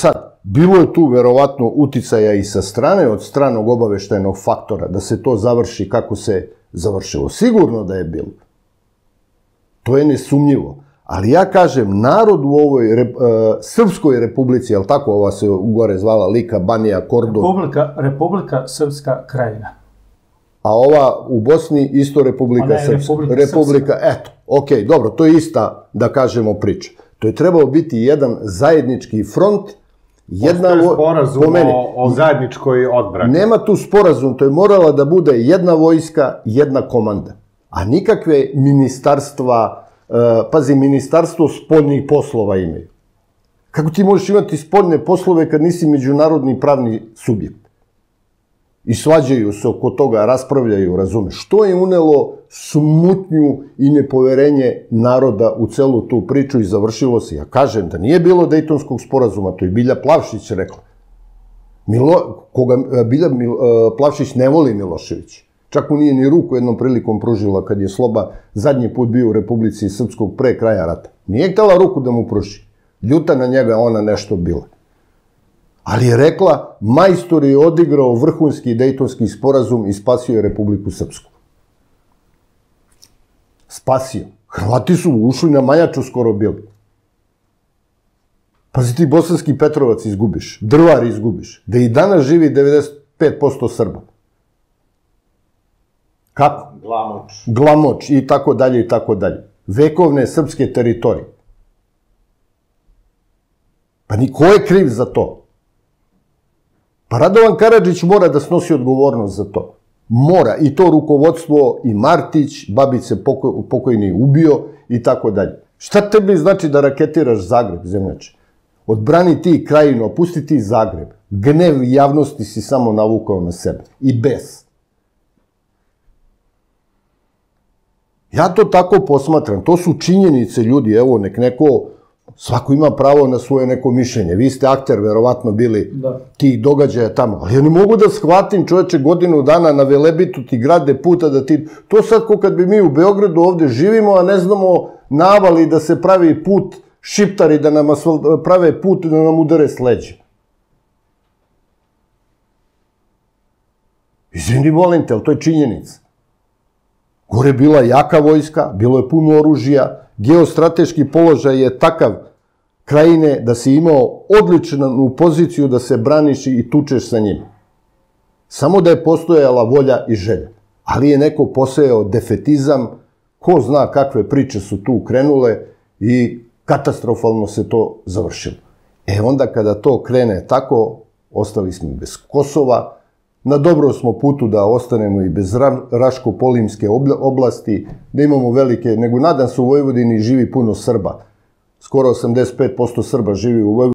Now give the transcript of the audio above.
sad, bilo je tu verovatno uticaja i sa strane, od stranog obaveštajnog faktora, da se to završi kako se završilo. Sigurno da je bilo. To je nesumnjivo. Ali ja kažem, narod u ovoj rep, uh, Srpskoj republici, je tako ova se gore zvala, Lika, Banija, Kordon, Republika, Republika Srpska krajina. a ova u Bosni isto Republika ne, Srpska. Republika Republika, eto, okej, dobro, to je ista, da kažemo, priča. To je trebao biti jedan zajednički front, jedna... Postoje sporazum po meni, o, o zajedničkoj odbrani. Nema tu sporazum, to je morala da bude jedna vojska, jedna komanda. A nikakve ministarstva, uh, pazi, ministarstvo spoljnih poslova imaju. Kako ti možeš imati spoljne poslove kad nisi međunarodni pravni subjekt? I svađaju se oko toga, raspravljaju, razumeš. Što je unelo smutnju i nepoverenje naroda u celu tu priču i završilo se. Ja kažem da nije bilo Dejtonskog sporazuma, to je Bilja Plavšić rekla. Milo, koga e, Bilja Mil, e, Plavšić ne voli Milošević. Čak mu nije ni ruku jednom prilikom pružila kad je Sloba zadnji put bio u Republici Srpskog pre kraja rata. Nije htela ruku da mu pruži. Ljuta na njega ona nešto bila. Ali je rekla, majstor je odigrao vrhunski dejtonski sporazum i spasio je Republiku Srpsku. Spasio. Hrvati su ušli na Manjaču skoro bili. Pazi ti Bosanski Petrovac izgubiš, Drvar izgubiš, da i danas živi 95% Srba. Kako? Glamoč. Glamoč i tako dalje i tako dalje. Vekovne srpske teritorije. Pa ni ko je kriv za to? Pa Radovan Karadžić mora da snosi odgovornost za to. Mora. I to rukovodstvo i Martić, Babice poko, pokojni ubio i tako dalje. Šta tebi znači da raketiraš Zagreb, zemljače? Odbrani ti krajinu, opusti ti Zagreb. Gnev javnosti si samo navukao na sebe. I bez. Ja to tako posmatram. To su činjenice ljudi. Evo, nek neko, svako ima pravo na svoje neko mišljenje. Vi ste akter, verovatno, bili Da. tih događaja tamo. Ali ja ne mogu da shvatim čoveče godinu dana na Velebitu ti grade puta da ti... To sad ko kad bi mi u Beogradu ovde živimo, a ne znamo navali da se pravi put, šiptari da nam prave put da nam udare s leđa. Izvini, molim te, ali to je činjenica. Gore je bila jaka vojska, bilo je puno oružja, geostrateški položaj je takav krajine da si imao odličnu poziciju da se braniš i tučeš sa njima. Samo da je postojala volja i želja. Ali je neko posejao defetizam, ko zna kakve priče su tu krenule i katastrofalno se to završilo. E onda kada to krene tako, ostali smo bez Kosova, na dobro smo putu da ostanemo i bez Ra- Raško-Polimske obla- oblasti, da imamo velike, nego nadam se u Vojvodini živi puno Srba. Skoro 85% Srba živi u Vojvodini.